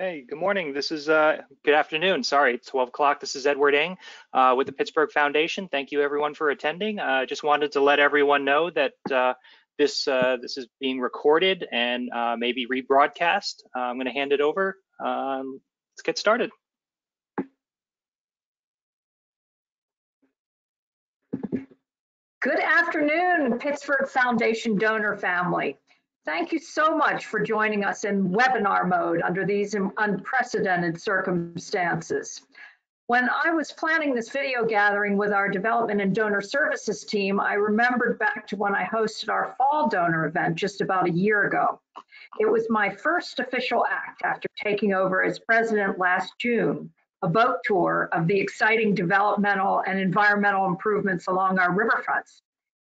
Hey, good morning. This is, uh, good afternoon. Sorry, it's 12 o'clock. This is Edward Ng uh, with the Pittsburgh Foundation. Thank you everyone for attending. I uh, just wanted to let everyone know that uh, this uh, this is being recorded and uh, maybe rebroadcast. I'm going to hand it over. Um, let's get started. Good afternoon, Pittsburgh Foundation donor family. Thank you so much for joining us in webinar mode under these unprecedented circumstances. When I was planning this video gathering with our development and donor services team, I remembered back to when I hosted our fall donor event just about a year ago. It was my first official act after taking over as president last June, a boat tour of the exciting developmental and environmental improvements along our riverfronts.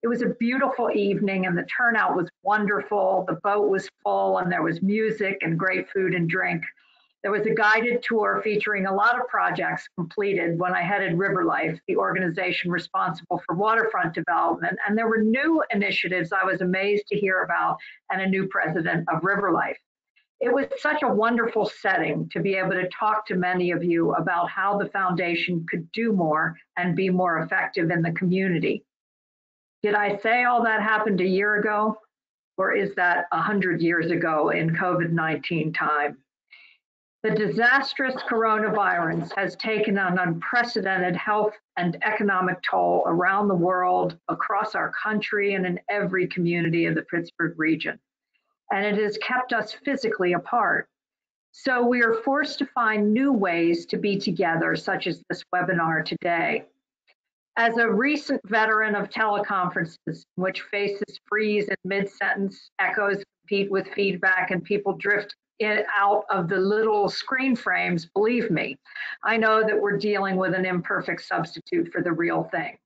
It was a beautiful evening and the turnout was wonderful. The boat was full and there was music and great food and drink. There was a guided tour featuring a lot of projects completed when I headed River Life, the organization responsible for waterfront development. And there were new initiatives I was amazed to hear about and a new president of River Life. It was such a wonderful setting to be able to talk to many of you about how the foundation could do more and be more effective in the community. Did I say all that happened a year ago? Or is that 100 years ago in COVID 19 time? The disastrous coronavirus has taken an unprecedented health and economic toll around the world, across our country, and in every community of the Pittsburgh region. And it has kept us physically apart. So we are forced to find new ways to be together, such as this webinar today. As a recent veteran of teleconferences, which faces freeze in mid-sentence, echoes compete with feedback, and people drift out of the little screen frames, believe me, I know that we're dealing with an imperfect substitute for the real thing.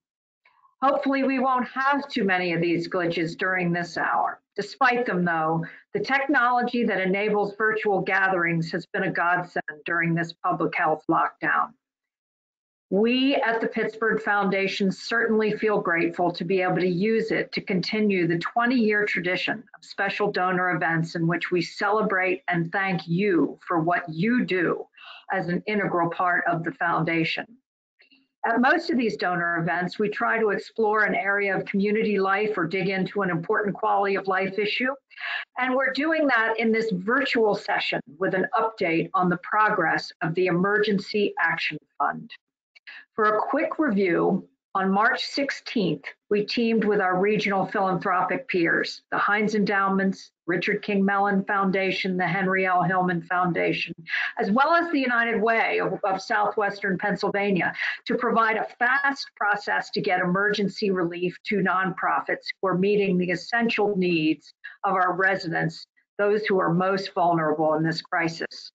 Hopefully we won't have too many of these glitches during this hour. Despite them though, the technology that enables virtual gatherings has been a godsend during this public health lockdown. We at the Pittsburgh Foundation certainly feel grateful to be able to use it to continue the 20 year tradition of special donor events in which we celebrate and thank you for what you do as an integral part of the foundation. At most of these donor events, we try to explore an area of community life or dig into an important quality of life issue. And we're doing that in this virtual session with an update on the progress of the Emergency Action Fund. For a quick review, on March 16th, we teamed with our regional philanthropic peers, the Heinz Endowments, Richard King Mellon Foundation, the Henry L. Hillman Foundation, as well as the United Way of, of, Southwestern Pennsylvania, to provide a fast process to get emergency relief to nonprofits who are meeting the essential needs of our residents, those who are most vulnerable in this crisis.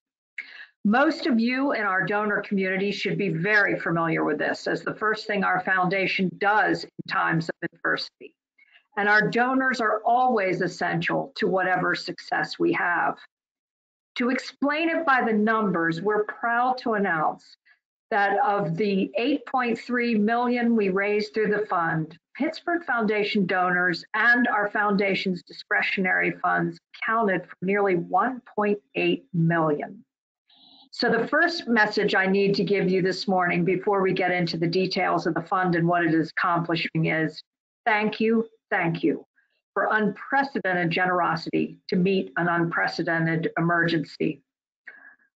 Most of you in our donor community should be very familiar with this as the first thing our foundation does in times of adversity. And our donors are always essential to whatever success we have. To explain it by the numbers, we're proud to announce that of the 8.3 million we raised through the fund, Pittsburgh Foundation donors and our foundation's discretionary funds counted for nearly 1.8 million. So the first message I need to give you this morning before we get into the details of the fund and what it is accomplishing is thank you, thank you for unprecedented generosity to meet an unprecedented emergency.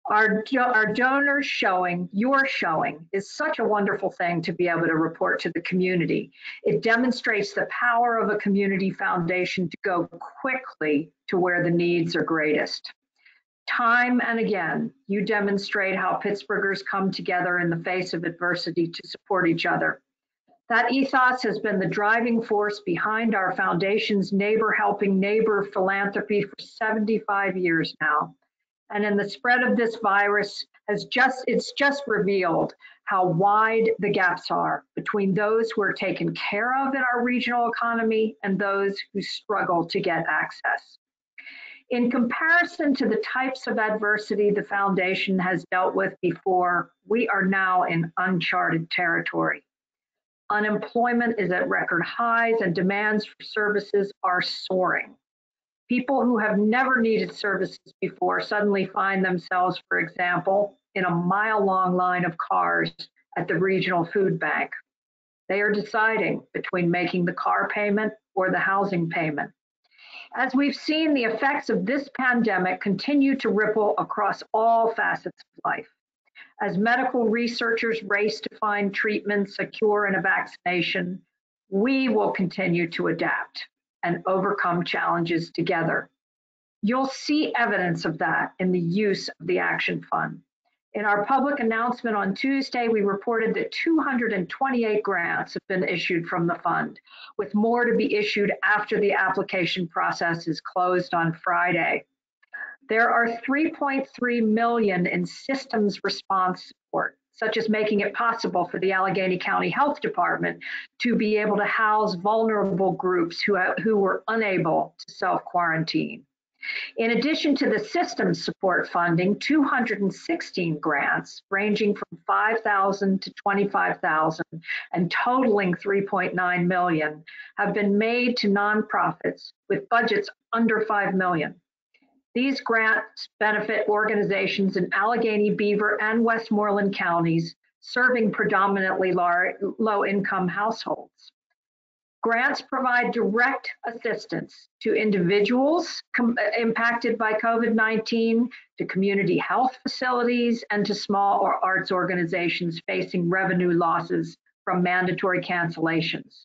Our, our donors showing, your showing, is such a wonderful thing to be able to report to the community. It demonstrates the power of a community foundation to go quickly to where the needs are greatest. Time and again, you demonstrate how Pittsburghers come together in the face of adversity to support each other. That ethos has been the driving force behind our foundation's neighbor helping neighbor philanthropy for 75 years now. And in the spread of this virus has just it's just revealed how wide the gaps are between those who are taken care of in our regional economy and those who struggle to get access. In comparison to the types of adversity the foundation has dealt with before, we are now in uncharted territory. Unemployment is at record highs and demands for services are soaring. People who have never needed services before suddenly find themselves, for example, in a mile long line of cars at the regional food bank. They are deciding between making the car payment or the housing payment. As we've seen, the effects of this pandemic continue to ripple across all facets of life. As medical researchers race to find treatments, a cure, and a vaccination, we will continue to adapt and overcome challenges together. You'll see evidence of that in the use of the Action Fund. In our public announcement on Tuesday, we reported that 228 grants have been issued from the fund, with more to be issued after the application process is closed on Friday. There are 3.3 million in systems response support, such as making it possible for the Allegheny County Health Department to be able to house vulnerable groups who, who were unable to self-quarantine. In addition to the system support funding, 216 grants ranging from 5,000 to 25,000 and totaling 3.9 million have been made to nonprofits with budgets under 5 million. These grants benefit organizations in Allegheny, Beaver, and Westmoreland counties serving predominantly low income households. Grants provide direct assistance to individuals uh, impacted by COVID-19, to community health facilities, and to small or arts organizations facing revenue losses from mandatory cancellations.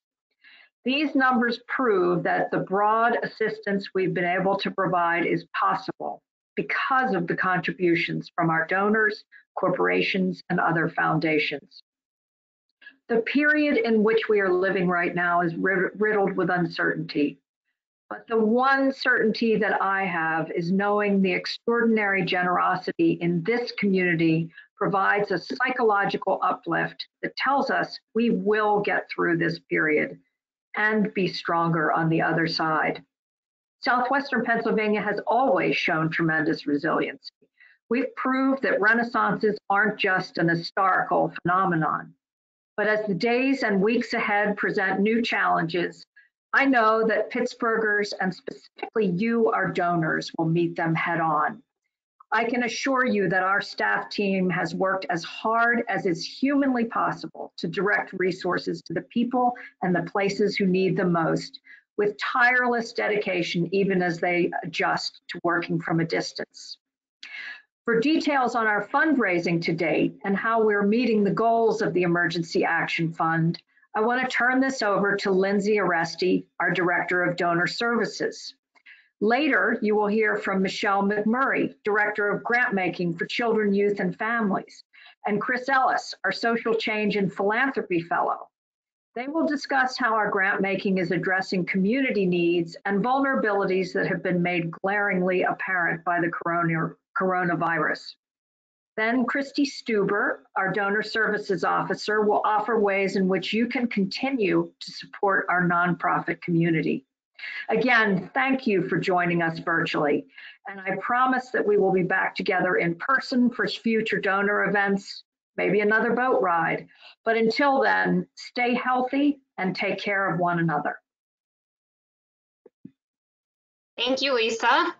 These numbers prove that the broad assistance we've been able to provide is possible because of the contributions from our donors, corporations, and other foundations. The period in which we are living right now is riddled with uncertainty. But the one certainty that I have is knowing the extraordinary generosity in this community provides a psychological uplift that tells us we will get through this period and be stronger on the other side. Southwestern Pennsylvania has always shown tremendous resiliency. We've proved that renaissances aren't just an historical phenomenon. But as the days and weeks ahead present new challenges, I know that Pittsburghers and specifically you, our donors, will meet them head on. I can assure you that our staff team has worked as hard as is humanly possible to direct resources to the people and the places who need them most, with tireless dedication, even as they adjust to working from a distance. For details on our fundraising to date and how we're meeting the goals of the Emergency Action Fund, I want to turn this over to Lindsay Aroesty, our Director of Donor Services. Later, you will hear from Michelle McMurray, Director of Grant Making for Children, Youth, and Families, and Chris Ellis, our Social Change and Philanthropy Fellow. They will discuss how our grant making is addressing community needs and vulnerabilities that have been made glaringly apparent by the corona, coronavirus. Then Christy Stuber, our Donor Services Officer, will offer ways in which you can continue to support our nonprofit community. Again, thank you for joining us virtually. And I promise that we will be back together in person for future donor events, maybe another boat ride. But until then, stay healthy and take care of one another. Thank you, Lisa.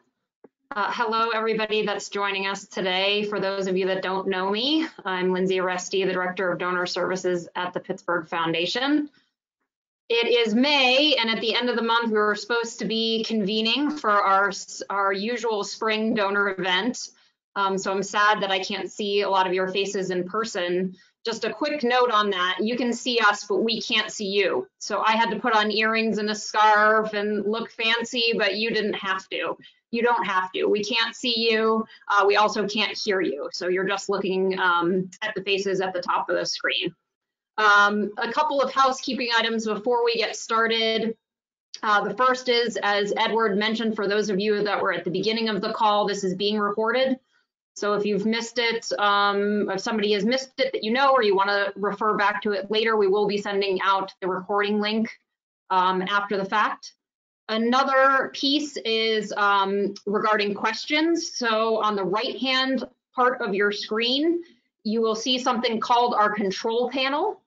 Uh, hello, everybody that's joining us today. For those of you that don't know me, I'm Lindsay Aroesty, the Director of Donor Services at the Pittsburgh Foundation. It is May, and at the end of the month, we were supposed to be convening for our, our usual spring donor event. Um, so I'm sad that I can't see a lot of your faces in person. Just a quick note on that, you can see us, but we can't see you. So I had to put on earrings and a scarf and look fancy, but you didn't have to you don't have to. We can't see you. Uh, we also can't hear you. So you're just looking um, at the faces at the top of the screen. Um, a couple of housekeeping items before we get started. Uh, the first is, as Edward mentioned, for those of you that were at the beginning of the call, this is being recorded. So if you've missed it, um, if somebody has missed it that you know, or you want to refer back to it later, we will be sending out the recording link um, after the fact. Another piece is um, regarding questions. So on the right hand part of your screen, you will see something called our control panel.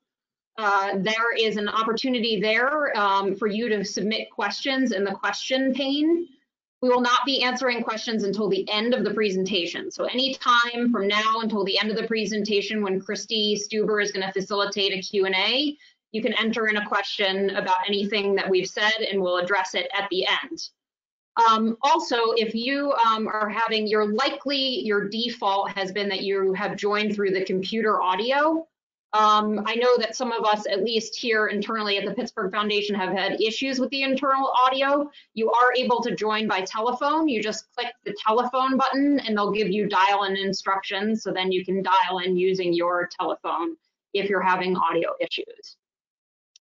Uh, there is an opportunity there um, for you to submit questions in the question pane. We will not be answering questions until the end of the presentation. So any time from now until the end of the presentation when Christy Stuber is going to facilitate a Q&A, you can enter in a question about anything that we've said and we'll address it at the end. Um, also, if you um, are having, your likely, your default has been that you have joined through the computer audio. Um, I know that some of us, at least here internally at the Pittsburgh Foundation, have had issues with the internal audio. You are able to join by telephone. You just click the telephone button and they'll give you dial-in instructions. So then you can dial in using your telephone if you're having audio issues.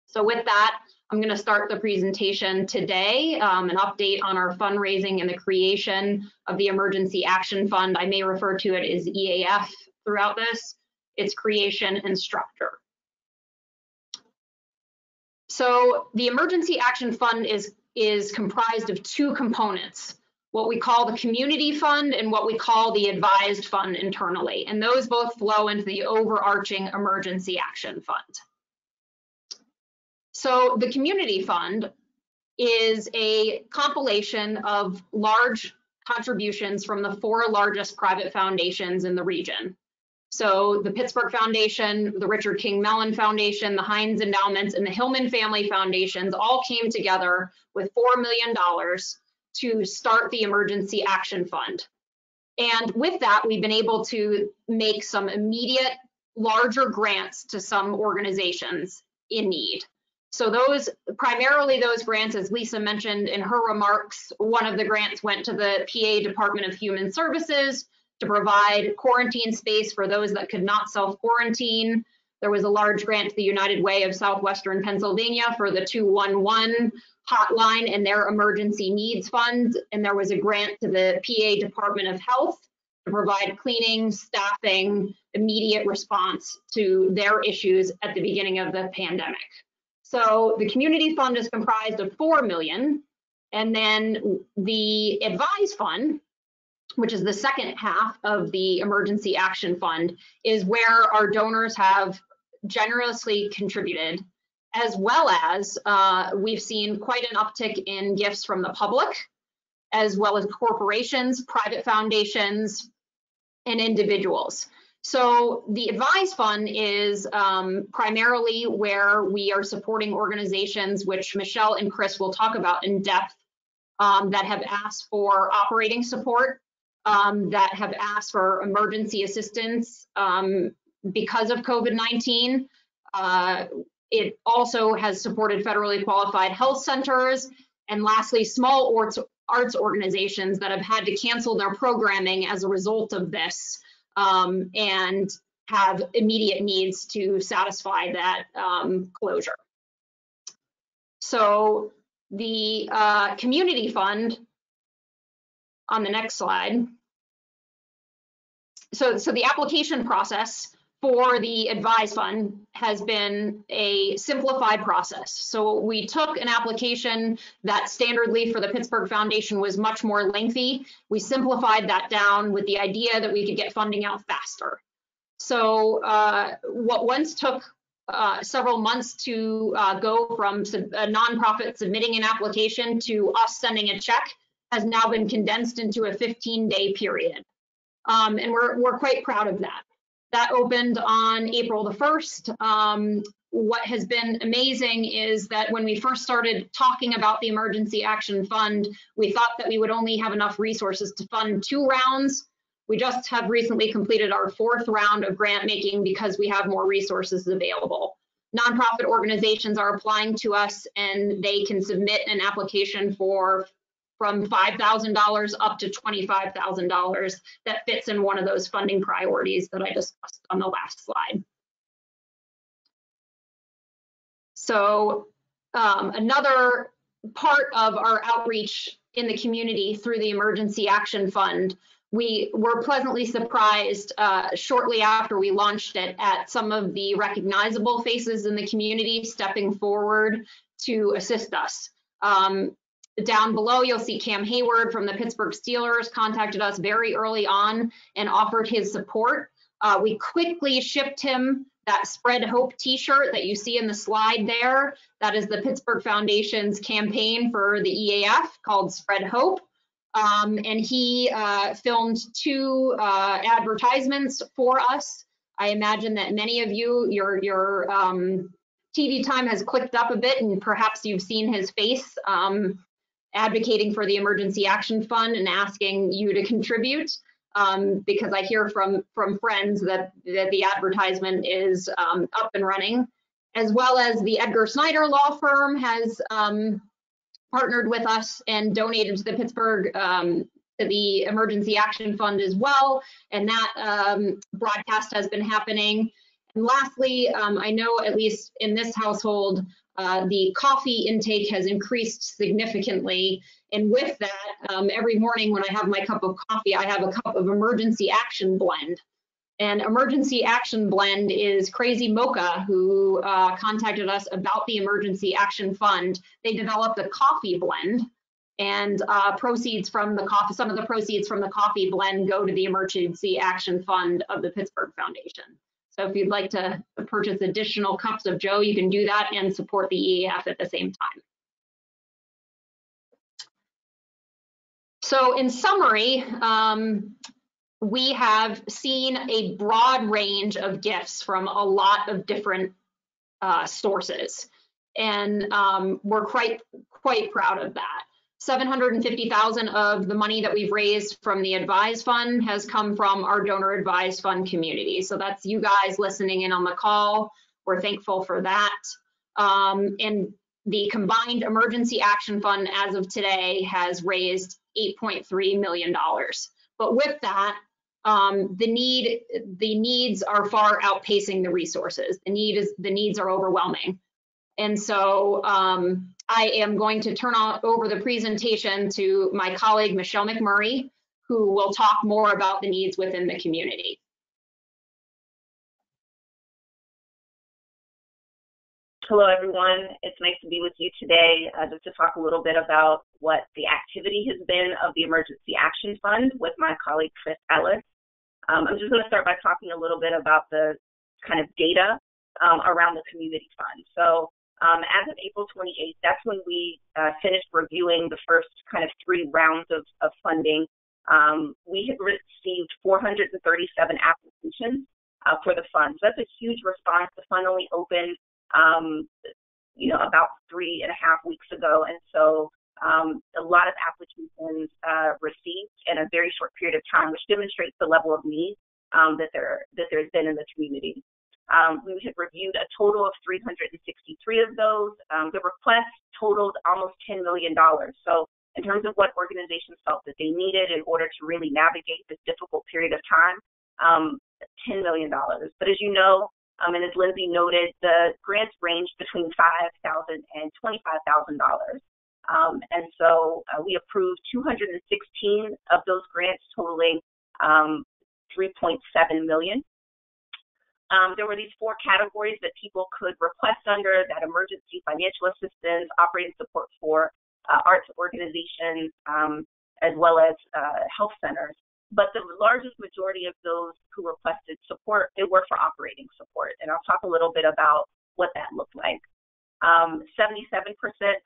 So with that, I'm going to start the presentation today, um, an update on our fundraising and the creation of the Emergency Action Fund. I may refer to it as EAF throughout this its creation and structure. So the Emergency Action Fund is, is comprised of two components, what we call the Community Fund and what we call the Advised Fund internally. And those both flow into the overarching Emergency Action Fund. So the Community Fund is a compilation of large contributions from the four largest private foundations in the region. So the Pittsburgh Foundation, the Richard King Mellon Foundation, the Heinz Endowments, and the Hillman Family Foundations all came together with $4 million to start the Emergency Action Fund. And with that, we've been able to make some immediate larger grants to some organizations in need. So those, primarily those grants, as Lisa mentioned in her remarks, one of the grants went to the PA Department of Human Services, to provide quarantine space for those that could not self-quarantine. There was a large grant to the United Way of Southwestern Pennsylvania for the 211 hotline and their emergency needs fund. And there was a grant to the PA Department of Health to provide cleaning, staffing, immediate response to their issues at the beginning of the pandemic. So the community fund is comprised of 4 million. And then the advise fund, which is the second half of the emergency action fund, is where our donors have generously contributed, as well as uh, we've seen quite an uptick in gifts from the public, as well as corporations, private foundations, and individuals. So the Advise Fund is um, primarily where we are supporting organizations, which Michelle and Chris will talk about in depth, um, that have asked for operating support um, that have asked for emergency assistance um, because of COVID-19. Uh, it also has supported federally qualified health centers. And lastly, small arts, arts organizations that have had to cancel their programming as a result of this um, and have immediate needs to satisfy that um, closure. So the uh, community fund on the next slide. So, so the application process for the advise fund has been a simplified process. So we took an application that standardly for the Pittsburgh Foundation was much more lengthy. We simplified that down with the idea that we could get funding out faster. So uh, what once took uh, several months to uh, go from a nonprofit submitting an application to us sending a check has now been condensed into a 15 day period. Um, and we're, we're quite proud of that. That opened on April the 1st. Um, what has been amazing is that when we first started talking about the Emergency Action Fund, we thought that we would only have enough resources to fund two rounds. We just have recently completed our fourth round of grant making because we have more resources available. Nonprofit organizations are applying to us and they can submit an application for from $5,000 up to $25,000 that fits in one of those funding priorities that I discussed on the last slide. So um, another part of our outreach in the community through the Emergency Action Fund, we were pleasantly surprised uh, shortly after we launched it at some of the recognizable faces in the community stepping forward to assist us. Um, down below, you'll see Cam Hayward from the Pittsburgh Steelers contacted us very early on and offered his support. Uh, we quickly shipped him that Spread Hope t-shirt that you see in the slide there. That is the Pittsburgh Foundation's campaign for the EAF called Spread Hope. Um, and he uh, filmed two uh, advertisements for us. I imagine that many of you, your your um, TV time has clicked up a bit, and perhaps you've seen his face um, advocating for the Emergency Action Fund and asking you to contribute. Um, because I hear from from friends that, that the advertisement is um, up and running, as well as the Edgar Snyder Law Firm has um, partnered with us and donated to the Pittsburgh um, the Emergency Action Fund as well, and that um, broadcast has been happening. And lastly, um, I know at least in this household, uh, the coffee intake has increased significantly. And with that, um, every morning when I have my cup of coffee, I have a cup of emergency action blend. And Emergency Action Blend is Crazy Mocha, who uh, contacted us about the Emergency Action Fund. They developed a coffee blend, and uh, proceeds from the coffee, some of the proceeds from the coffee blend go to the Emergency Action Fund of the Pittsburgh Foundation. So if you'd like to purchase additional cups of Joe, you can do that and support the EAF at the same time. So in summary, um, we have seen a broad range of gifts from a lot of different uh, sources. And um, we're quite, quite proud of that. 750,000 of the money that we've raised from the Advise Fund has come from our donor Advise Fund community. So that's you guys listening in on the call. We're thankful for that. Um, and the combined emergency action fund as of today has raised $8.3 million. But with that, um, the need, the needs are far outpacing the resources. The need is, the needs are overwhelming. And so um, I am going to turn over the presentation to my colleague, Michelle McMurray, who will talk more about the needs within the community. Hello, everyone. It's nice to be with you today uh, just to talk a little bit about what the activity has been of the Emergency Action Fund with my colleague, Chris Ellis. Um, I'm just going to start by talking a little bit about the kind of data um, around the community fund. So um, as of April 28th, that's when we uh, finished reviewing the first kind of three rounds of, of funding. Um, we had received 437 applications uh, for the fund. So that's a huge response. The fund only opened, um, you know, about three and a half weeks ago, and so um, a lot of applications uh, received in a very short period of time, which demonstrates the level of need um, that there that there's been in the community. Um, we have reviewed a total of 363 of those. Um, the requests totaled almost $10 million. So in terms of what organizations felt that they needed in order to really navigate this difficult period of time, um, $10 million. But as you know, um, and as Lindsay noted, the grants range between $5,000 and $25,000. Um, and so uh, we approved 216 of those grants totaling um, 3.7 million. Um, there were these four categories that people could request under that emergency financial assistance, operating support for uh, arts organizations, um, as well as uh, health centers. But the largest majority of those who requested support, they were for operating support. And I'll talk a little bit about what that looked like. Um, 77%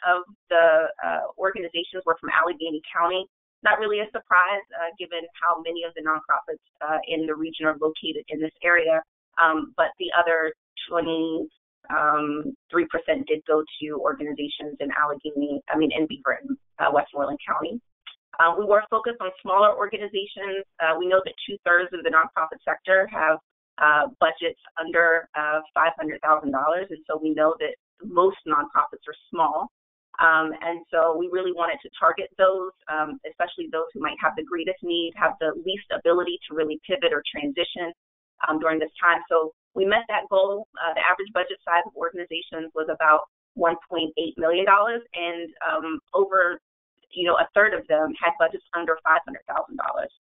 of the uh, organizations were from Allegheny County. Not really a surprise, uh, given how many of the nonprofits uh, in the region are located in this area. Um, but the other 23% um, did go to organizations in Allegheny, I mean, in Beaver and uh, Westmoreland County. Uh, we were focused on smaller organizations. Uh, we know that two thirds of the nonprofit sector have uh, budgets under uh, $500,000, and so we know that most nonprofits are small. Um, and so we really wanted to target those, um, especially those who might have the greatest need, have the least ability to really pivot or transition um, during this time. So we met that goal. Uh, the average budget size of organizations was about $1.8 million, and um, over, you know, a third of them had budgets under $500,000.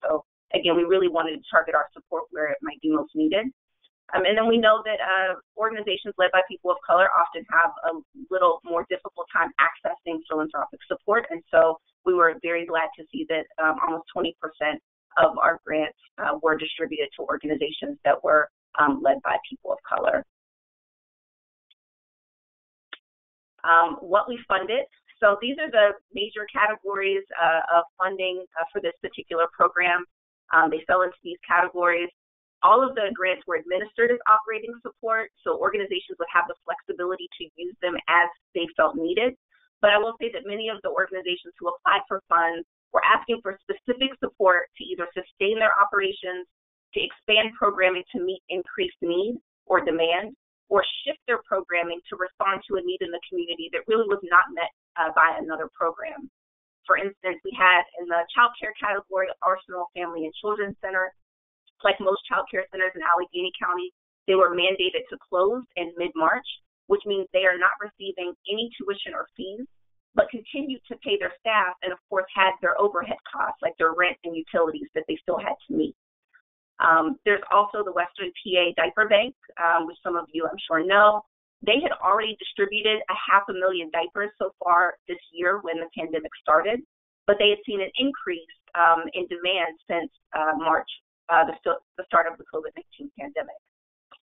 So again, we really wanted to target our support where it might be most needed. Um, and then we know that uh, organizations led by people of color often have a little more difficult time accessing philanthropic support. And so we were very glad to see that um, almost 20% of our grants uh, were distributed to organizations that were um, led by people of color. Um, what we funded, So these are the major categories uh, of funding uh, for this particular program. Um, they fell into these categories. All of the grants were administered as operating support, so organizations would have the flexibility to use them as they felt needed. But I will say that many of the organizations who applied for funds were asking for specific support to either sustain their operations, to expand programming to meet increased need or demand, or shift their programming to respond to a need in the community that really was not met uh, by another program. For instance, we had in the child care category Arsenal Family and Children's Center like most child care centers in Allegheny County, they were mandated to close in mid-March, which means they are not receiving any tuition or fees, but continued to pay their staff and of course had their overhead costs like their rent and utilities that they still had to meet. Um, there's also the Western PA Diaper Bank, um, which some of you I'm sure know. They had already distributed a half a million diapers so far this year when the pandemic started, but they had seen an increase um, in demand since uh, March uh, the, the start of the COVID-19 pandemic.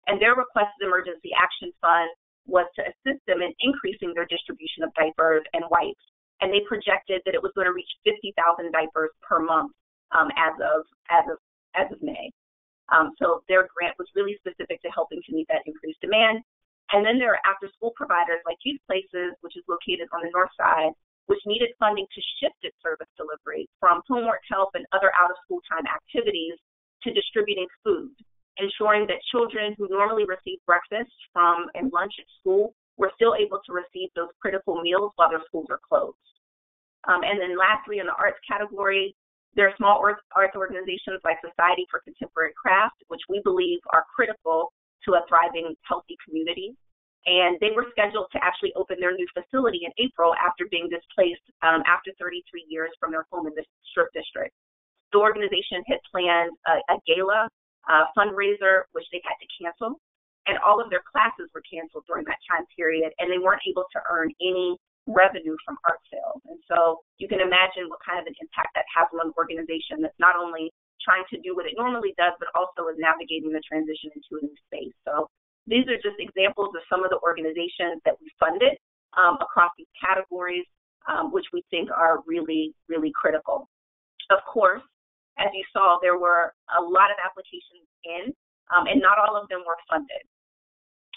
And their requested emergency action fund was to assist them in increasing their distribution of diapers and wipes. And they projected that it was going to reach 50,000 diapers per month um, as of as of as of May. Um, so their grant was really specific to helping to meet that increased demand. And then there are after-school providers like Youth Places, which is located on the north side, which needed funding to shift its service delivery from homework help and other out-of-school time activities to distributing food, ensuring that children who normally receive breakfast from and lunch at school were still able to receive those critical meals while their schools are closed. Um, and then lastly, in the arts category, there are small arts organizations like Society for Contemporary Craft, which we believe are critical to a thriving, healthy community. And they were scheduled to actually open their new facility in April after being displaced um, after 33 years from their home in the Strip District the organization had planned a, a gala uh, fundraiser, which they had to cancel, and all of their classes were canceled during that time period, and they weren't able to earn any revenue from art sales. And so you can imagine what kind of an impact that has on an organization that's not only trying to do what it normally does, but also is navigating the transition into a new space. So these are just examples of some of the organizations that we funded um, across these categories, um, which we think are really, really critical. Of course, as you saw, there were a lot of applications in, um, and not all of them were funded.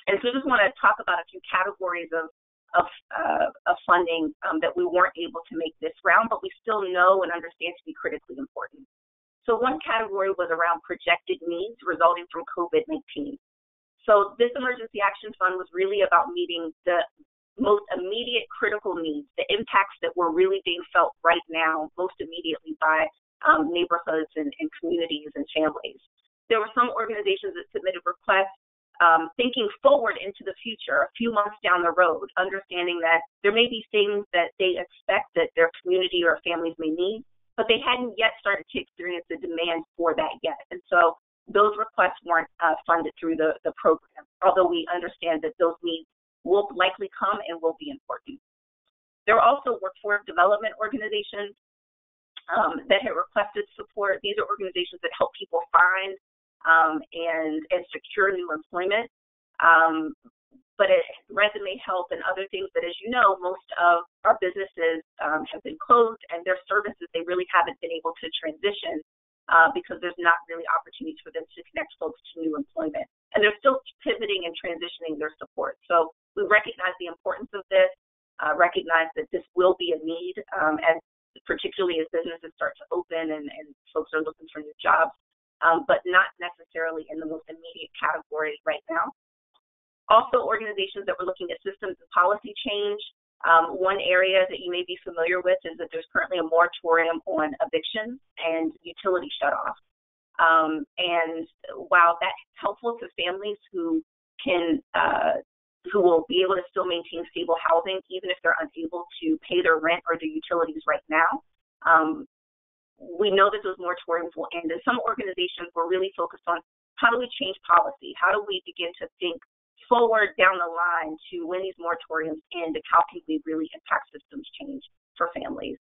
And so I just want to talk about a few categories of of, uh, of funding um, that we weren't able to make this round, but we still know and understand to be critically important. So one category was around projected needs resulting from COVID-19. So this emergency action fund was really about meeting the most immediate critical needs, the impacts that were really being felt right now, most immediately by um, neighborhoods and, and, communities and families. There were some organizations that submitted requests um, thinking forward into the future, a few months down the road, understanding that there may be things that they expect that their community or families may need, but they hadn't yet started to experience the demand for that yet. And so those requests weren't uh, funded through the, the program, although we understand that those needs will likely come and will be important. There are also workforce development organizations um, that had requested support. These are organizations that help people find um, and and secure new employment. Um, but it, resume help and other things that, as you know, most of our businesses um, have been closed and their services they really haven't been able to transition uh, because there's not really opportunities for them to connect folks to new employment. And they're still pivoting and transitioning their support. So we recognize the importance of this, uh, recognize that this will be a need um, as particularly as businesses start to open and, and folks are looking for new jobs, um, but not necessarily in the most immediate category right now. Also, organizations that were looking at systems and policy change. Um, one area that you may be familiar with is that there's currently a moratorium on evictions and utility shutoffs. Um, and while that's helpful to families who can uh, who will be able to still maintain stable housing even if they're unable to pay their rent or their utilities right now. Um, we know that those moratoriums will end, and some organizations were really focused on how do we change policy? How do we begin to think forward down the line to when these moratoriums end and how can we really impact systems change for families?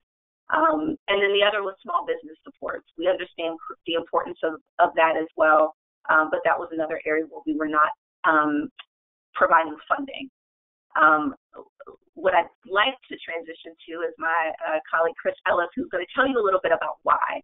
Um, and then the other was small business supports. We understand the importance of, of that as well, um, but that was another area where we were not um, providing funding. Um, what I'd like to transition to is my uh, colleague Chris Ellis, who's going to tell you a little bit about why.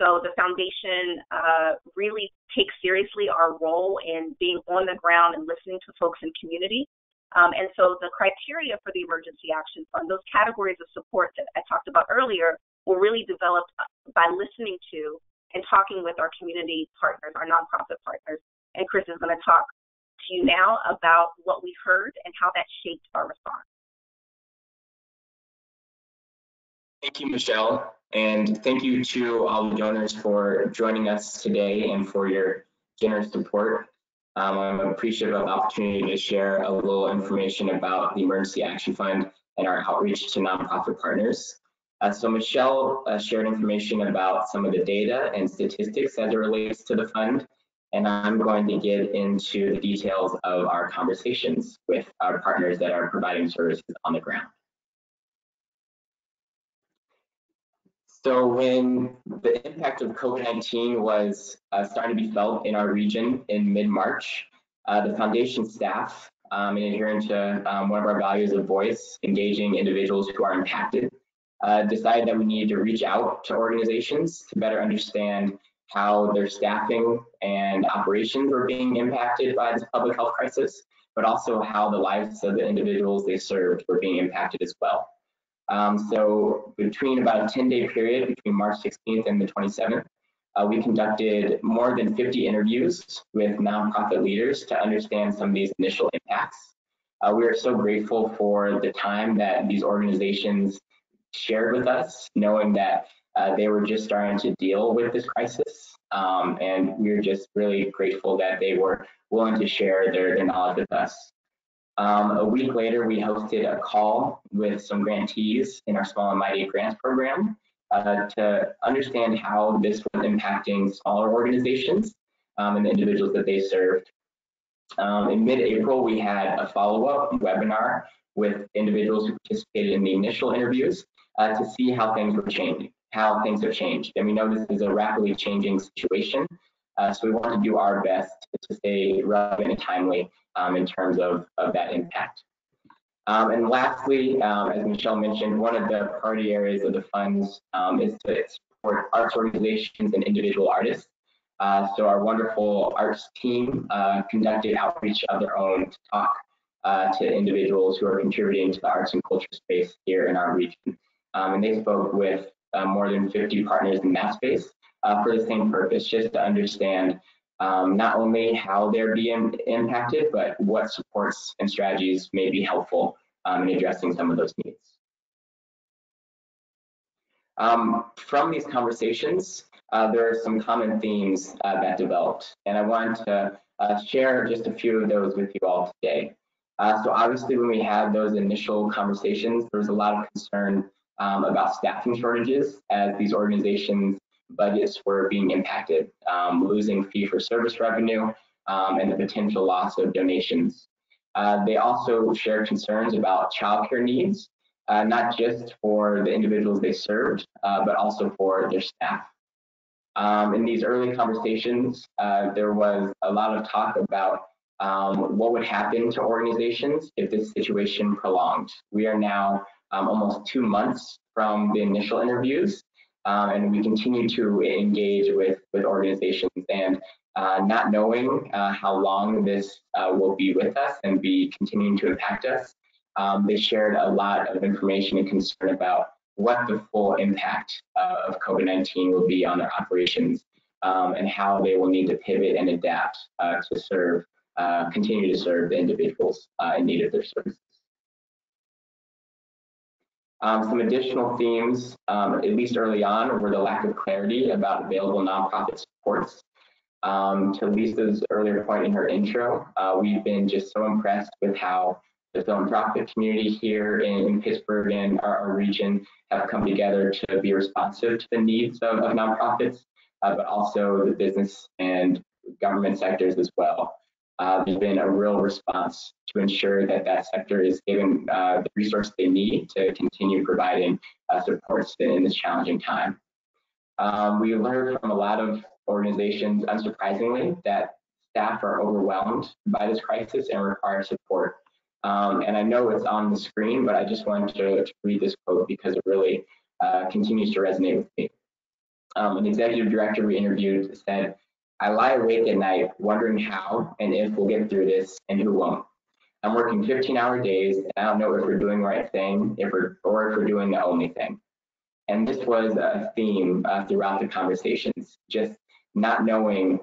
So the foundation uh, really takes seriously our role in being on the ground and listening to folks in community. Um, and so the criteria for the Emergency Action Fund, those categories of support that I talked about earlier, were really developed by listening to and talking with our community partners, our nonprofit partners. And Chris is going to talk to you now about what we heard and how that shaped our response. Thank you, Michelle. And thank you to all the donors for joining us today and for your generous support. Um, I'm appreciative of the opportunity to share a little information about the Emergency Action Fund and our outreach to nonprofit partners. Uh, so Michelle uh, shared information about some of the data and statistics as it relates to the fund, and I'm going to get into the details of our conversations with our partners that are providing services on the ground. So when the impact of COVID-19 was uh, starting to be felt in our region in mid-March, uh, the foundation staff, um, in adhering to um, one of our values of voice, engaging individuals who are impacted, uh, decided that we needed to reach out to organizations to better understand how their staffing and operations were being impacted by this public health crisis, but also how the lives of the individuals they served were being impacted as well. Um, so between about a 10 day period between March 16th and the 27th, uh, we conducted more than 50 interviews with nonprofit leaders to understand some of these initial impacts. Uh, we are so grateful for the time that these organizations shared with us, knowing that uh, they were just starting to deal with this crisis. Um, and we are just really grateful that they were willing to share their, their knowledge with us. Um, a week later, we hosted a call with some grantees in our Small and Mighty Grants program uh, to understand how this was impacting smaller organizations um, and the individuals that they served. Um, in mid-April, we had a follow-up webinar with individuals who participated in the initial interviews uh, to see how things were changing, how things have changed. And we know this is a rapidly changing situation, uh, so we want to do our best to stay relevant and timely um, in terms of, of that impact. Um, and lastly, um, as Michelle mentioned, one of the priority areas of the funds um, is to support arts organizations and individual artists. Uh, so our wonderful arts team uh, conducted outreach of their own to talk uh, to individuals who are contributing to the arts and culture space here in our region. Um, and they spoke with uh, more than 50 partners in that space uh, for the same purpose, just to understand um, not only how they're being impacted, but what supports and strategies may be helpful um, in addressing some of those needs. Um, from these conversations, uh, there are some common themes uh, that developed, and I wanted to uh, share just a few of those with you all today. Uh, so obviously when we had those initial conversations, there was a lot of concern um, about staffing shortages as these organizations budgets were being impacted, um, losing fee for service revenue um, and the potential loss of donations. Uh, they also shared concerns about childcare needs, uh, not just for the individuals they served, uh, but also for their staff. Um, in these early conversations, uh, there was a lot of talk about um, what would happen to organizations if this situation prolonged. We are now um, almost two months from the initial interviews, um, and we continue to engage with, with organizations and uh, not knowing uh, how long this uh, will be with us and be continuing to impact us. Um, they shared a lot of information and concern about what the full impact uh, of COVID-19 will be on their operations um, and how they will need to pivot and adapt uh, to serve, uh, continue to serve the individuals in need of their services. Um, some additional themes, um, at least early on, were the lack of clarity about available nonprofit supports. Um, to Lisa's earlier point in her intro, uh, we've been just so impressed with how the philanthropic community here in, in Pittsburgh and our, our, region have come together to be responsive to the needs of, of nonprofits, uh, but also the business and government sectors as well uh, there's been a real response to ensure that that sector is given uh, the resources they need to continue providing uh, supports in this challenging time. Um, we learned from a lot of organizations, unsurprisingly, that staff are overwhelmed by this crisis and require support. Um, and I know it's on the screen, but I just wanted to, to read this quote because it really uh, continues to resonate with me. Um, an executive director we interviewed said, I lie awake at night wondering how and if we'll get through this and who won't. I'm working 15 hour days and I don't know if we're doing the right thing if we're, or if we're doing the only thing. And this was a theme uh, throughout the conversations, just not knowing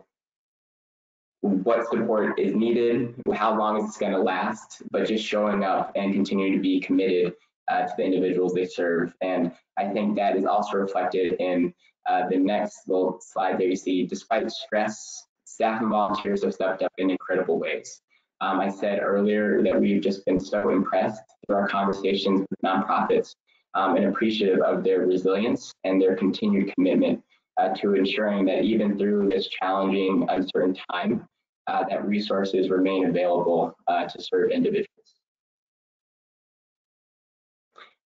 what support is needed, how long is this going to last, but just showing up and continuing to be committed uh, to the individuals they serve. And I think that is also reflected in uh, the next little slide there you see, despite stress, staff and volunteers have stepped up in incredible ways. Um, I said earlier that we've just been so impressed through our conversations with nonprofits um, and appreciative of their resilience and their continued commitment uh, to ensuring that even through this challenging, uncertain time, uh, that resources remain available uh, to serve individuals.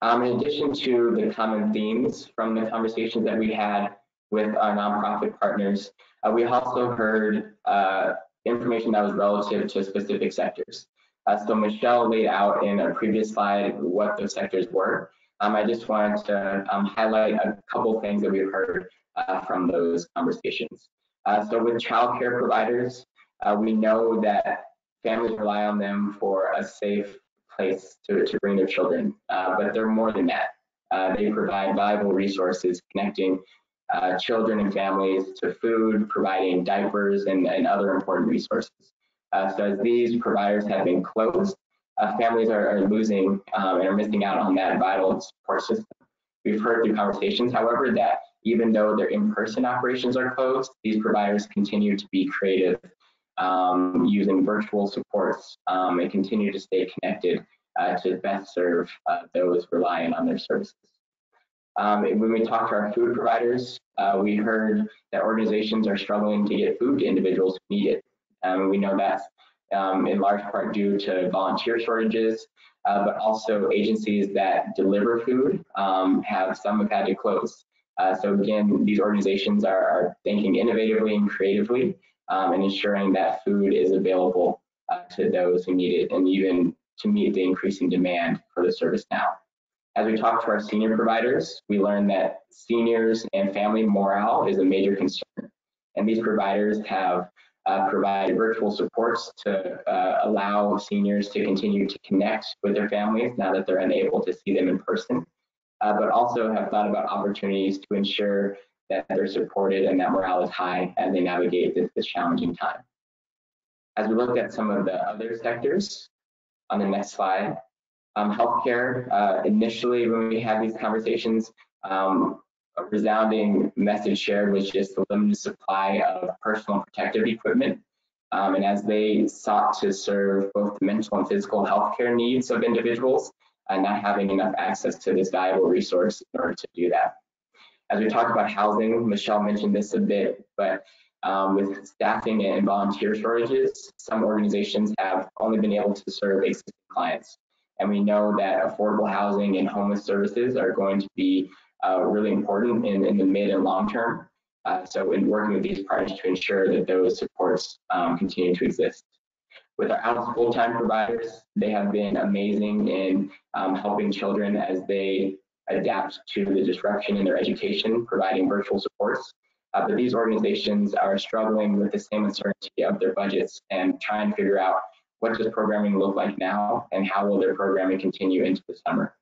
Um, in addition to the common themes from the conversations that we had with our nonprofit partners, uh, we also heard uh, information that was relative to specific sectors. Uh, so Michelle laid out in a previous slide what those sectors were. Um, I just wanted to um, highlight a couple things that we've heard uh, from those conversations. Uh, so with childcare providers, uh, we know that families rely on them for a safe place to, to bring their children, uh, but they're more than that. Uh, they provide valuable resources connecting uh, children and families to food, providing diapers and, and other important resources. Uh, so as these providers have been closed, uh, families are, are losing um, and are missing out on that vital support system. We've heard through conversations, however, that even though their in-person operations are closed, these providers continue to be creative um, using virtual supports um, and continue to stay connected uh, to best serve uh, those relying on their services. Um, when we talked to our food providers, uh, we heard that organizations are struggling to get food to individuals who need it. Um, we know that's um, in large part due to volunteer shortages, uh, but also agencies that deliver food um, have some have had to close. Uh, so again, these organizations are, are thinking innovatively and creatively um, and ensuring that food is available uh, to those who need it and even to meet the increasing demand for the service now. As we talk to our senior providers, we learned that seniors and family morale is a major concern. And these providers have uh, provided virtual supports to uh, allow seniors to continue to connect with their families now that they're unable to see them in person, uh, but also have thought about opportunities to ensure that they're supported and that morale is high as they navigate this, this challenging time. As we look at some of the other sectors on the next slide, um, healthcare, uh, initially when we had these conversations, um, a resounding message shared was just the limited supply of personal protective equipment. Um, and as they sought to serve both the mental and physical healthcare needs of individuals, and not having enough access to this valuable resource in order to do that. As we talked about housing, Michelle mentioned this a bit, but um, with staffing and volunteer shortages, some organizations have only been able to serve existing clients. And we know that affordable housing and homeless services are going to be uh, really important in, in the mid and long term. Uh, so in working with these partners to ensure that those supports um, continue to exist. With our out of school time providers, they have been amazing in um, helping children as they adapt to the disruption in their education, providing virtual supports. Uh, but these organizations are struggling with the same uncertainty of their budgets and trying to figure out what does programming look like now and how will their programming continue into the summer.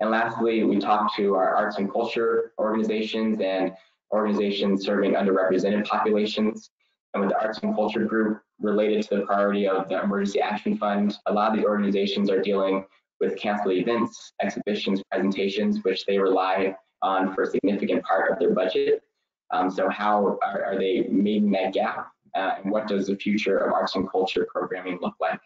And lastly, we talked to our arts and culture organizations and organizations serving underrepresented populations. And with the arts and culture group related to the priority of the Emergency Action Fund, a lot of these organizations are dealing with canceled events, exhibitions, presentations, which they rely on for a significant part of their budget. Um, so how are, are, they meeting that gap? Uh, and what does the future of arts and culture programming look like?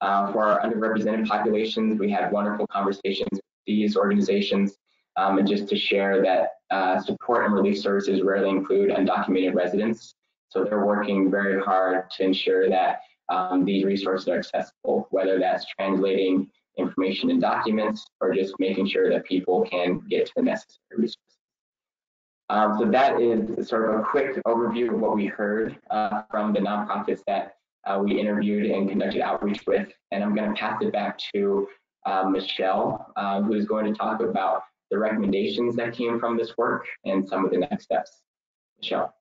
Uh, for our underrepresented populations, we had wonderful conversations with these organizations um, and just to share that uh, support and relief services rarely include undocumented residents. So they're working very hard to ensure that um, these resources are accessible, whether that's translating information and documents or just making sure that people can get to the necessary resources. Um, so that is sort of a quick overview of what we heard uh, from the nonprofits that uh, we interviewed and conducted outreach with. And I'm going to pass it back to uh, Michelle, uh, who's going to talk about the recommendations that came from this work and some of the next steps. Michelle.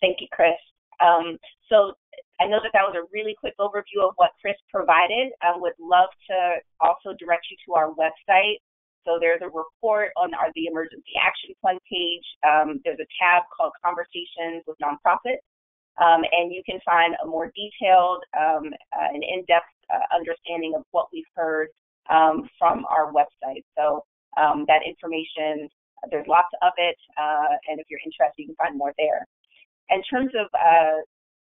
Thank you, Chris. Um, so I know that that was a really quick overview of what Chris provided. I would love to also direct you to our website. So there's a report on our the Emergency Action Fund page. Um, there's a tab called Conversations with Nonprofits. Um, and you can find a more detailed um, uh, and in-depth uh, understanding of what we've heard um, from our website. So um, that information, there's lots of it, uh, and if you're interested, you can find more there. In terms of uh,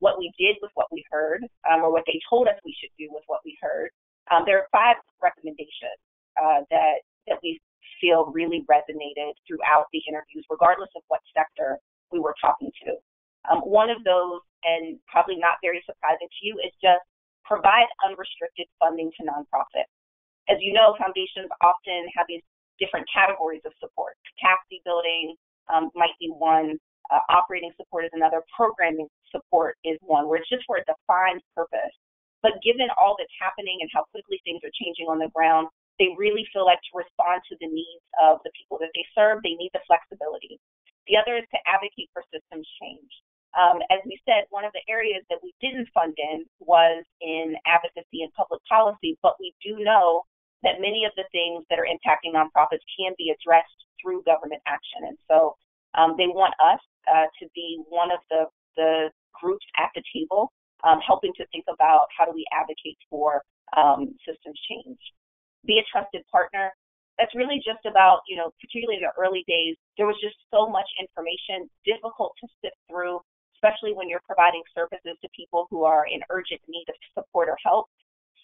what we did with what we heard, um, or what they told us we should do with what we heard, um, there are five recommendations uh, that that we feel really resonated throughout the interviews, regardless of what sector we were talking to. Um, one of those, and probably not very surprising to you, is just provide unrestricted funding to nonprofits. As you know, foundations often have these different categories of support. Capacity building um, might be one, uh, operating support is another, programming support is one, where it's just for a defined purpose. But given all that's happening and how quickly things are changing on the ground, they really feel like to respond to the needs of the people that they serve, they need the flexibility. The other is to advocate for systems change. Um, as we said, one of the areas that we didn't fund in was in advocacy and public policy, but we do know that many of the things that are impacting nonprofits can be addressed through government action. And so um, they want us uh, to be one of the, the groups at the table um, helping to think about how do we advocate for um, systems change. Be a trusted partner. That's really just about, you know, particularly in the early days, there was just so much information, difficult to sift through especially when you're providing services to people who are in urgent need of support or help.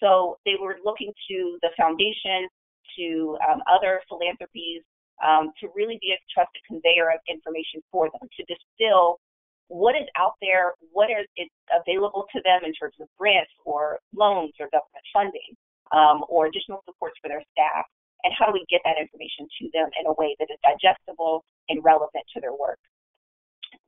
So they were looking to the foundation, to um, other philanthropies, um, to really be a trusted conveyor of information for them, to distill what is out there, what is available to them in terms of grants or loans or government funding um, or additional supports for their staff, and how do we get that information to them in a way that is digestible and relevant to their work.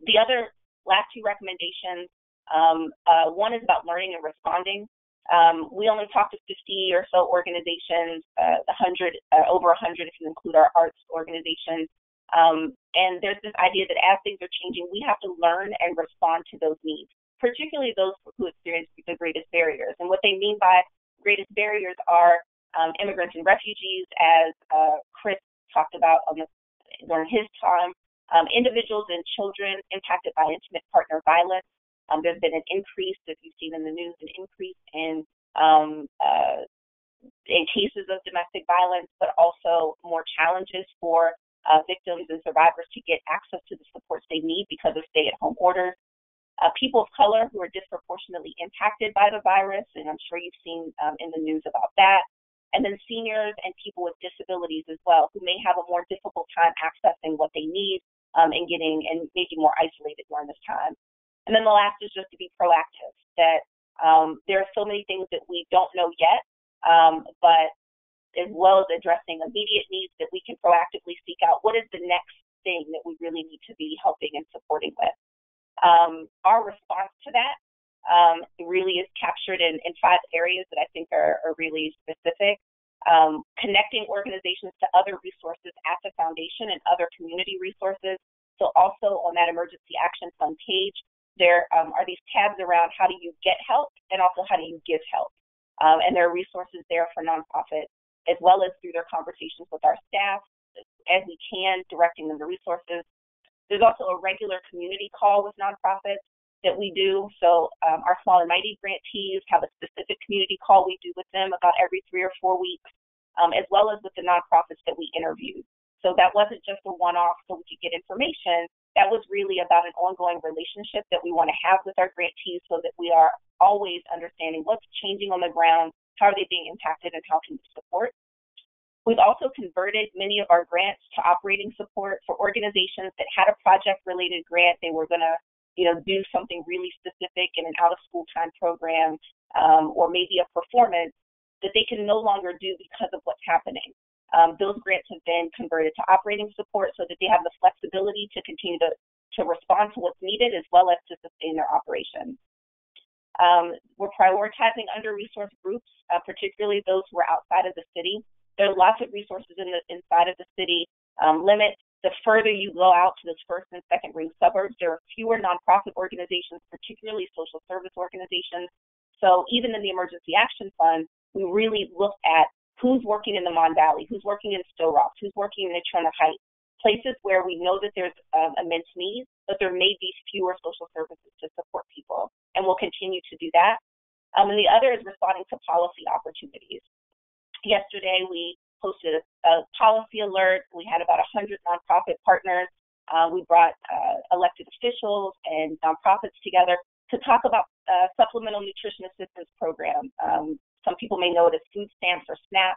The other last two recommendations. Um, uh, one is about learning and responding. Um, we only talked to 50 or so organizations, uh, 100, uh, over 100 if you include our arts organizations. Um, and there's this idea that as things are changing, we have to learn and respond to those needs, particularly those who experience the greatest barriers. And what they mean by greatest barriers are um, immigrants and refugees, as uh, Chris talked about the, during his time, um, individuals and children impacted by intimate partner violence. Um, there's been an increase, if you've seen in the news, an increase in um, uh, in cases of domestic violence, but also more challenges for uh, victims and survivors to get access to the supports they need because of stay-at-home orders. Uh, people of color who are disproportionately impacted by the virus, and I'm sure you've seen um, in the news about that and then seniors and people with disabilities as well, who may have a more difficult time accessing what they need um, and getting and making more isolated during this time. And then the last is just to be proactive. That um, there are so many things that we don't know yet, um, but as well as addressing immediate needs, that we can proactively seek out what is the next thing that we really need to be helping and supporting with. Um, our response to that um, really is captured in, in five areas that I think are, are really specific um, connecting organizations to other resources at the foundation and other community resources. So also on that emergency action fund page, there um, are these tabs around how do you get help and also how do you give help. Um, and there are resources there for nonprofits as well as through their conversations with our staff as we can, directing them to resources. There's also a regular community call with nonprofits that we do. So um, our small and mighty grantees have a specific community call we do with them about every three or four weeks, um, as well as with the nonprofits that we interview. So that wasn't just a one-off so we could get information. That was really about an ongoing relationship that we want to have with our grantees so that we are always understanding what's changing on the ground, how are they being impacted, and how can we support. We've also converted many of our grants to operating support for organizations that had a project related grant they were going to you know, do something really specific in an out of school time program um, or maybe a performance that they can no longer do because of what's happening. Um, those grants have been converted to operating support so that they have the flexibility to continue to, to respond to what's needed as well as to sustain their operations. Um, we're prioritizing under-resourced groups, uh, particularly those who are outside of the city. There are lots of resources in the, inside of the city um, limits. The further you go out to those first and second ring suburbs, there are fewer nonprofit organizations, particularly social service organizations. So even in the Emergency Action Fund, we really look at who's working in the Mon Valley, who's working in Still Rox, who's working in Natrona Heights, places where we know that there's um, immense but there may be fewer social services to support people, and we'll continue to do that. Um, and the other is responding to policy opportunities. Yesterday, we posted a, a policy alert. We had about 100 nonprofit partners. Uh, we brought uh, elected officials and nonprofits together to talk about uh, supplemental nutrition assistance program. Um, some people may know it as food stamps or SNAP.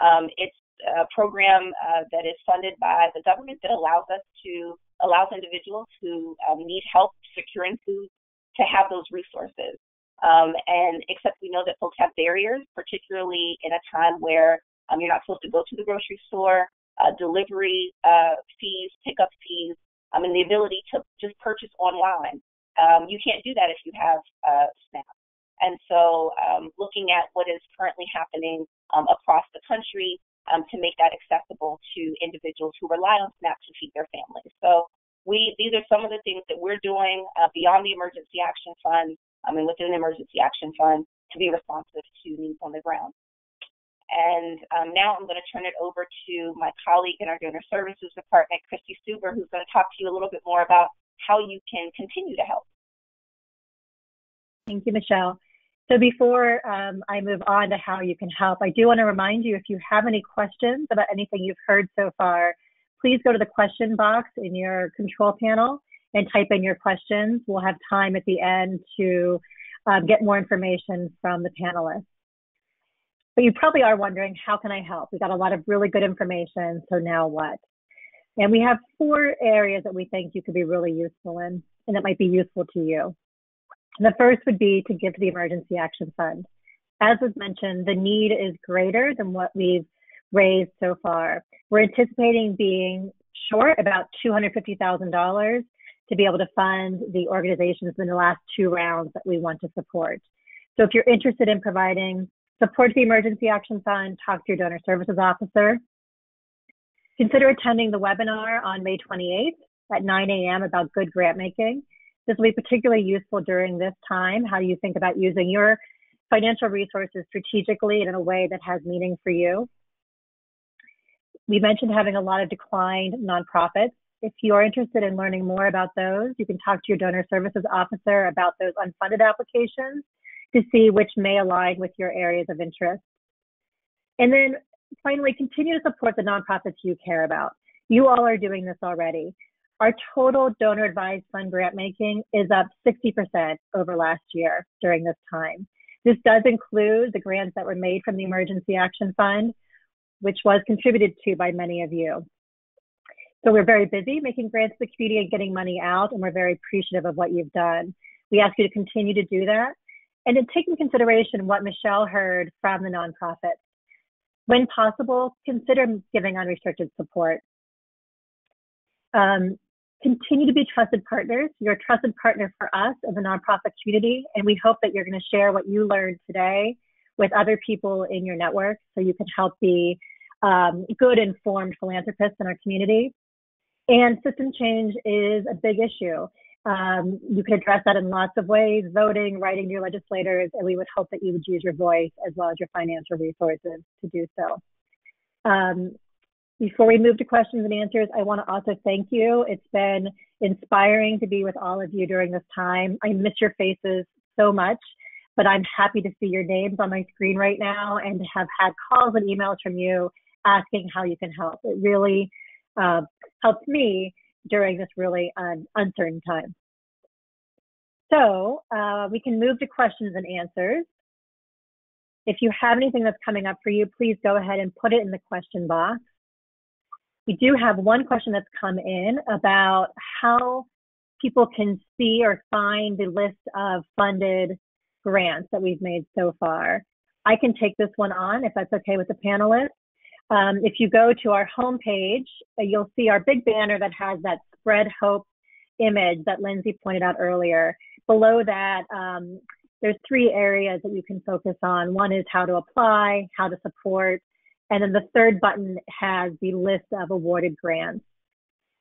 Um, it's a program uh, that is funded by the government that allows us to allows individuals who um, need help securing food to have those resources. Um, and except we know that folks have barriers, particularly in a time where um, you're not supposed to go to the grocery store, uh, delivery uh, fees, pickup fees, um, and the ability to just purchase online. Um, you can't do that if you have uh, SNAP. And so, um, looking at what is currently happening um, across the country um, to make that accessible to individuals who rely on SNAP to feed their families. So, we these are some of the things that we're doing uh, beyond the Emergency Action Fund I mean, within the Emergency Action Fund to be responsive to needs on the ground. And um, now I'm going to turn it over to my colleague in our Donor Services Department, Christy Stuber, who's going to talk to you a little bit more about how you can continue to help. Thank you, Michelle. So before um, I move on to how you can help, I do want to remind you if you have any questions about anything you've heard so far, please go to the question box in your control panel and type in your questions. We'll have time at the end to um, get more information from the panelists. But you probably are wondering, how can I help? We got a lot of really good information, so now what? And we have four areas that we think you could be really useful in and that might be useful to you. The first would be to give to the Emergency Action Fund. As was mentioned, the need is greater than what we've raised so far. We're anticipating being short about $250,000 to be able to fund the organizations in the last two rounds that we want to support. So if you're interested in providing support to the Emergency Action Fund, talk to your donor services officer. Consider attending the webinar on May 28th at 9 a.m. about good grant making. This will be particularly useful during this time, how you think about using your financial resources strategically and in a way that has meaning for you. We mentioned having a lot of declined nonprofits. If you're interested in learning more about those, you can talk to your donor services officer about those unfunded applications to see which may align with your areas of interest. And then finally, continue to support the nonprofits you care about. You all are doing this already. Our total donor advised fund grant making is up 60% over last year during this time. This does include the grants that were made from the Emergency Action Fund, which was contributed to by many of you. So we're very busy making grants to the community and getting money out, and we're very appreciative of what you've done. We ask you to continue to do that and to take consideration what Michelle heard from the nonprofits. When possible, consider giving unrestricted support. Um, continue to be trusted partners. You're a trusted partner for us as a nonprofit community, and we hope that you're going to share what you learned today with other people in your network so you can help be um, good, informed philanthropists in our community. And system change is a big issue. Um, you can address that in lots of ways, voting, writing to your legislators, and we would hope that you would use your voice as well as your financial resources to do so. Um, before we move to questions and answers, I want to also thank you. It's been inspiring to be with all of you during this time. I miss your faces so much, but I'm happy to see your names on my screen right now and have had calls and emails from you asking how you can help. It really uh, helps me during this really um, uncertain time. So uh, we can move to questions and answers. If you have anything that's coming up for you, please go ahead and put it in the question box. We do have one question that's come in about how people can see or find the list of funded grants that we've made so far. I can take this one on if that's okay with the panelists. Um, if you go to our homepage, uh, you'll see our big banner that has that spread hope image that Lindsay pointed out earlier. Below that, um, there's three areas that you can focus on. One is how to apply, how to support, and then the third button has the list of awarded grants.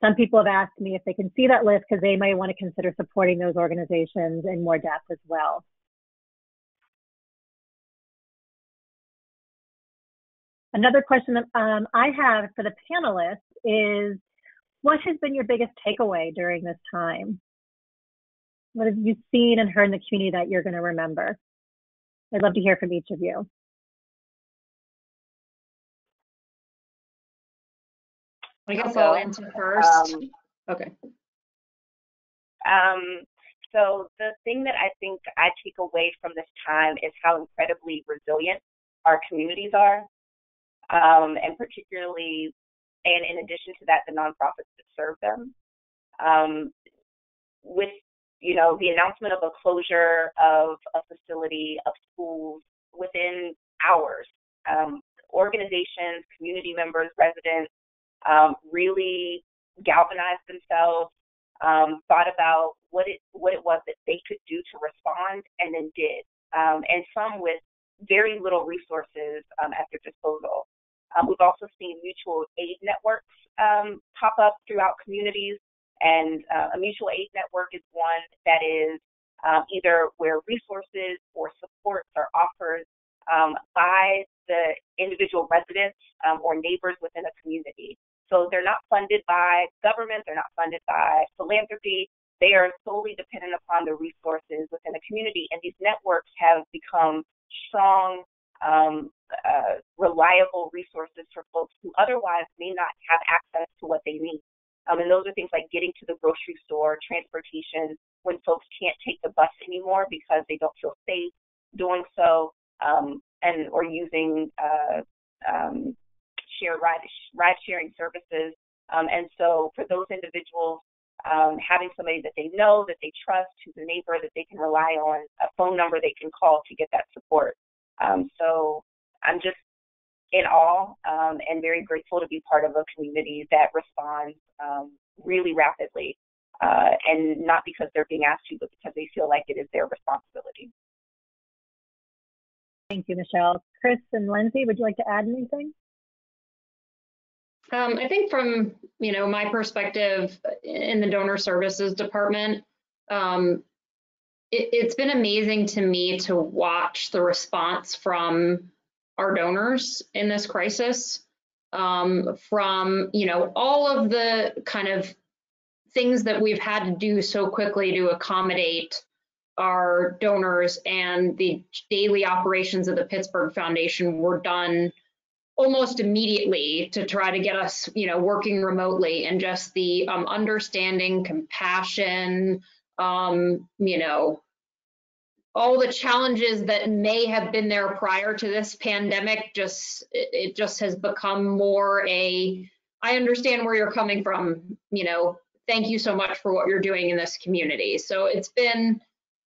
Some people have asked me if they can see that list because they may want to consider supporting those organizations in more depth as well. Another question that um, I have for the panelists is, what has been your biggest takeaway during this time? What have you seen and heard in the community that you're going to remember? I'd love to hear from each of you. I guess So, I'll answer first. Um, Okay. Um, so the thing that I think I take away from this time is how incredibly resilient our communities are, um, and particularly, and in addition to that, the nonprofits that serve them. Um, with you know the announcement of a closure of a facility of schools within hours, um, organizations, community members, residents um, really galvanized themselves um, thought about what it what it was that they could do to respond, and then did. Um, and some with very little resources um, at their disposal. Um, we've also seen mutual aid networks um, pop up throughout communities, and uh, a mutual aid network is one that is um, either where resources or supports are offered um, by the individual residents um, or neighbors within a community. So they're not funded by government, they're not funded by philanthropy. They are solely dependent upon the resources within the community. And these networks have become strong, um, uh, reliable resources for folks who otherwise may not have access to what they need. Um, and those are things like getting to the grocery store, transportation, when folks can't take the bus anymore because they don't feel safe doing so, um, and or using uh, um, share ride ride sharing services. Um, and so for those individuals, um, having somebody that they know, that they trust, who's a neighbor that they can rely on, a phone number they can call to get that support. Um, so I'm just in awe um, and very grateful to be part of a community that responds um, really rapidly. Uh, and not because they're being asked to, but because they feel like it is their responsibility. Thank you, Michelle. Chris and Lindsay, would you like to add anything? Um, I think from, you know, my perspective in the donor services department, um, it, it's been amazing to me to watch the response from our donors in this crisis. Um, from, you know, all of the kind of things that we've had to do so quickly to accommodate our donors and the daily operations of the Pittsburgh Foundation were done almost immediately to try to get us, you know, working remotely and just the um, understanding, compassion, um, you know, all the challenges that may have been there prior to this pandemic just it, just has become more a I understand where you're coming from, you know, thank you so much for what you're doing in this community. So it's been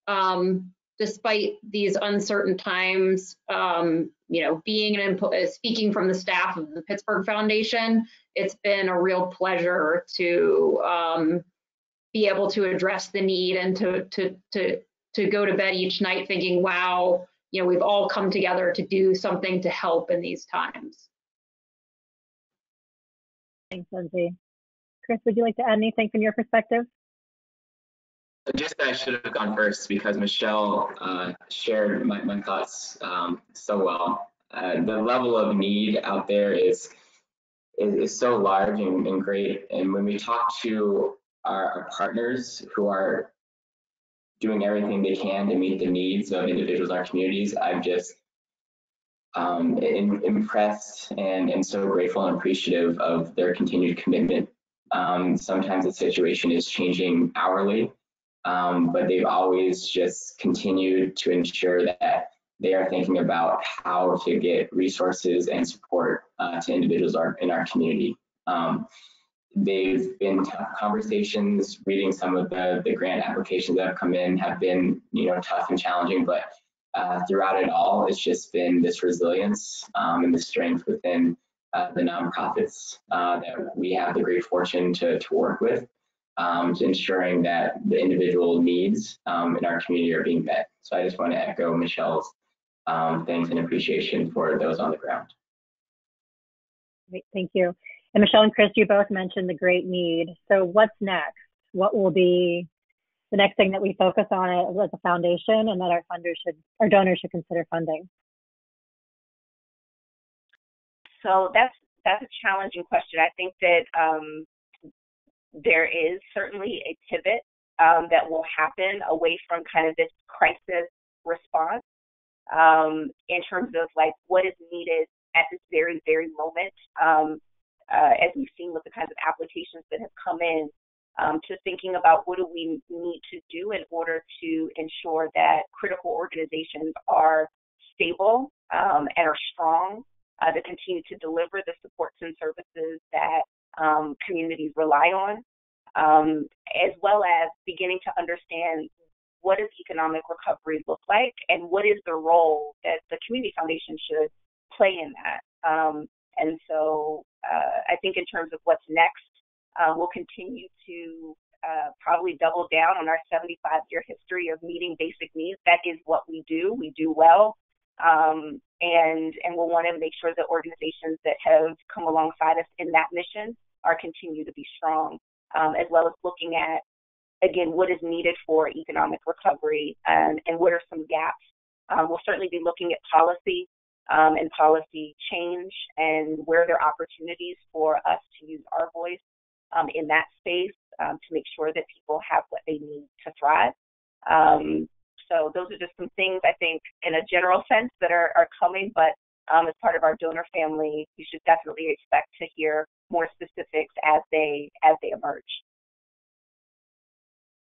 um, despite these uncertain times, um, you know, being an uh, speaking from the staff of the Pittsburgh Foundation, it's been a real pleasure to um, be able to address the need and to to to to go to bed each night thinking, wow, you know, we've all come together to do something to help in these times. Thanks, Lindsay. Chris, would you like to add anything from your perspective? Just I should have gone first because Michelle uh, shared my, my thoughts um, so well. Uh, the level of need out there is is, is so large and, and, great. And when we talk to our, our, partners who are doing everything they can to meet the needs of individuals in our communities, I'm just um, in, impressed and, and so grateful and appreciative of their continued commitment. Um, sometimes the situation is changing hourly um, but they've always just continued to ensure that they are thinking about how to get resources and support uh, to individuals in our community. Um, they've been tough conversations, reading some of the, the grant applications that have come in have been, you know, tough and challenging, but uh, throughout it all, it's just been this resilience um, and the strength within uh, the nonprofits uh, that we have the great fortune to, to work with um, to ensuring that the individual needs um, in our community are being met. So I just want to echo Michelle's um, thanks and appreciation for those on the ground. Great, thank you. And Michelle and Chris, you both mentioned the great need. So what's next? What will be the next thing that we focus on as a foundation and that our funders should, our donors should consider funding? So that's that's a challenging question. I think that um, there is certainly a pivot um, that will happen away from kind of this crisis response um, in terms of like what is needed at this very, very moment. Um, uh, as we've seen with the kinds of applications that have come in, um, to thinking about what do we need to do in order to ensure that critical organizations are stable um, and are strong uh, continue to deliver the supports and services that um, communities rely on, um, as well as beginning to understand what does economic recovery look like and what is the role that the community foundation should play in that. Um, and so uh, I think in terms of what's next, uh, we'll continue to uh, probably double down on our 75 year history of meeting basic needs. That is what we do. We do well. Um, and and we'll want to make sure that organizations that have come alongside us in that mission are continue to be strong, um, as well as looking at again what is needed for economic recovery and, and what are some gaps. Um, we'll certainly be looking at policy um, and policy change and where there are opportunities for us to use our voice um, in that space um, to make sure that people have what they need to thrive. Um, so those are just some things I think in a general sense that are, are coming, but um, as part of our donor family, you should definitely expect to hear more specifics as they as they emerge.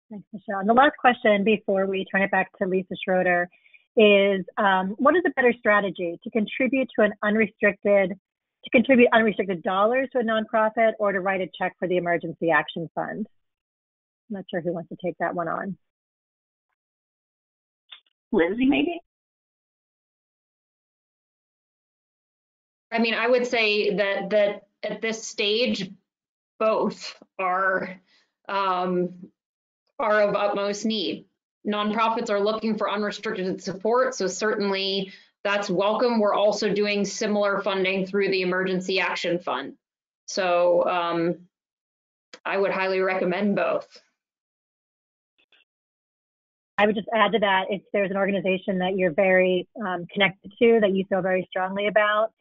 Thanks, Michelle. And the last question before we turn it back to Lisa Schroeder is um, what is a better strategy to contribute to an unrestricted to contribute unrestricted dollars to a nonprofit or to write a check for the emergency action fund i'm not sure who wants to take that one on lindsay maybe I mean, I would say that that at this stage, both are um, are of utmost need. Nonprofits are looking for unrestricted support, so certainly that's welcome. We're also doing similar funding through the Emergency Action Fund. So um, I would highly recommend both. I would just add to that if there's an organization that you're very um, connected to, that you feel very strongly about,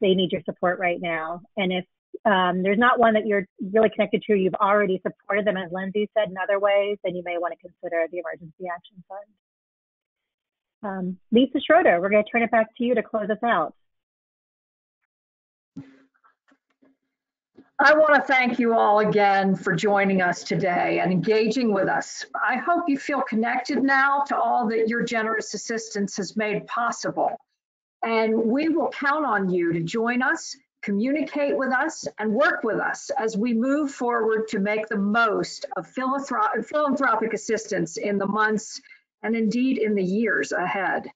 they need your support right now. And if um, there's not one that you're really connected to, you've already supported them, as Lindsay said, in other ways, then you may want to consider the Emergency Action Fund. Um, Lisa Schroeder, we're going to turn it back to you to close us out. I want to thank you all again for joining us today and engaging with us. I hope you feel connected now to all that your generous assistance has made possible. And we will count on you to join us, communicate with us, and work with us as we move forward to make the most of philanthropic assistance in the months and indeed in the years ahead.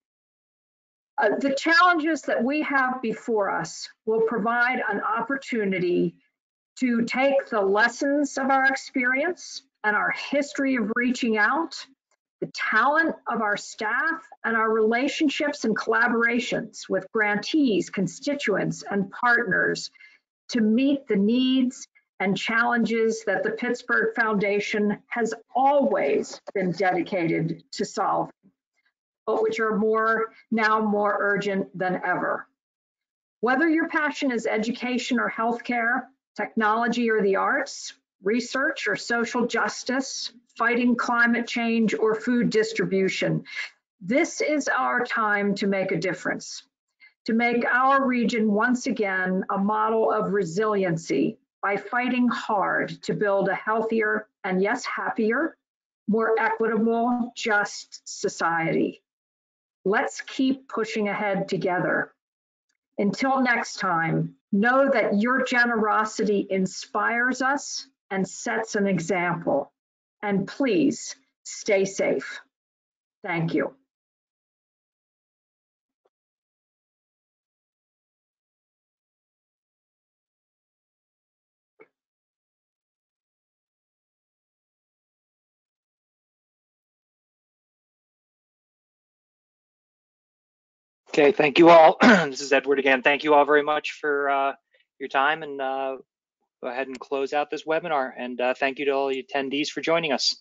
Uh, the challenges that we have before us will provide an opportunity to take the lessons of our experience and our history of reaching out, the talent of our staff, and our relationships and collaborations with grantees, constituents, and partners to meet the needs and challenges that the Pittsburgh Foundation has always been dedicated to solving, but which are more now more urgent than ever. Whether your passion is education or healthcare, technology or the arts, research or social justice, fighting climate change or food distribution, this is our time to make a difference, to make our region once again a model of resiliency by fighting hard to build a healthier and yes, happier, more equitable, just society. Let's keep pushing ahead together. Until next time, know that your generosity inspires us and sets an example. And please stay safe. Thank you. Okay, thank you all. This is Edward again. Thank you all very much for uh, your time and uh, go ahead and close out this webinar. And uh, thank you to all the attendees for joining us.